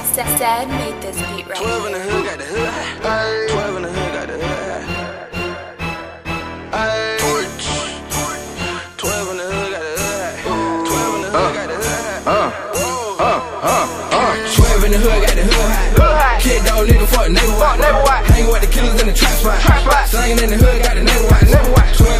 Dad made this beat right. 12 in the hood, got the hood high. 12 in the hood, got the hood high. Torch. 12 in the hood, got the hood high. 12 in the hood, got the hood high. 12 in the hood, got the hood high. Kid dog nigga, fuck neighbor watch. Hanging with the killers in the trap spot. Slanging in the hood, got the neighbor watch. 12 at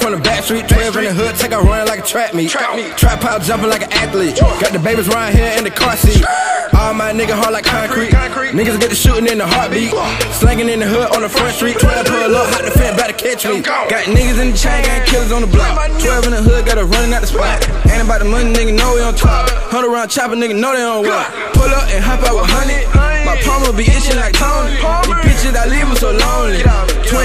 from the back street. 12 in the hood, take a run like a trap meet. Trap out jumping like an athlete. Got the babies right here in the car seat. All my niggas hard like concrete. Niggas get the shooting in the heartbeat. Slanging in the hood on the front street. 12 pull up, hot the fence, better catch me. Got niggas in the chain, got killers on the block. 12 in the hood, got her running out the spot. Ain't about the money, nigga, know we on top. 100 round chopper, nigga, know they on what. Pull up and hop out with 100. My palm will be itching like Tony. These bitches I leave them so lonely.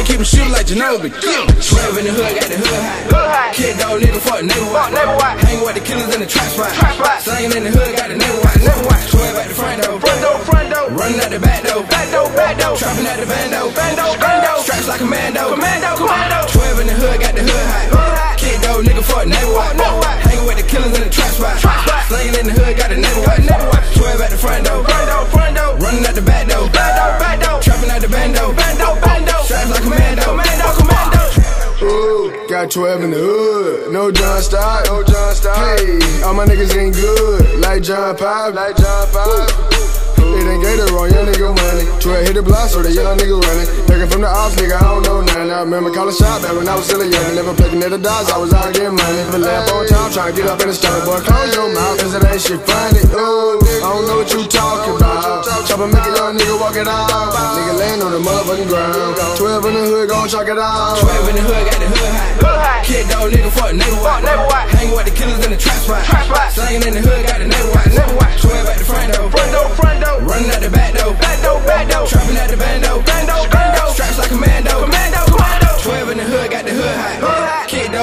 Twin keep 'em shooting like Ginobili. 12 in the hood, got the hood high. Kid dog, nigga, fuck neighbor watch. Hanging with the killers in the trap spot. Slanging in the hood, got the neighbor watch. 12 at the front door. Got 12 in the hood, no John Stott, no John Stott. Hey, all my niggas ain't good, like John Pop, like John Pop. Gave the wrong young nigga money. 12 hit the block, so the young nigga running. Looking from the ops, nigga, I don't know nothing. I remember calling shot back when I was still a young. Never played the dots, I was out getting money. The lamp on top, trying to get up in the stomach. Boy, close your mouth, cause it ain't shit funny. Ooh, I don't know what you talking about. Chopper make a young nigga walk it out. Nigga laying on the motherfucking ground. 12 in the hood, gon' chalk it out. 12 in the hood, got the hood high. Kid dog, nigga, fuck neighbor watch. Hanging with the killers in the trap spot. Slanging in the hood, got the neighbor watch. 12 at the front door. Front door, front door. Running out the back door. Trapping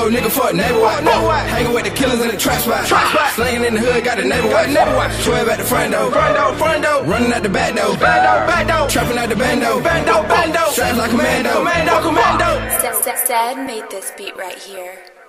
high. Kid dog, nigga, fuck neighbor watch. Hanging with the killers in the trap spot. Slanging in the hood, got the neighbor watch. 12 at the front door. Running out the back door. Trapping at the bando. Straps like a mando commando. Dad made this beat right here.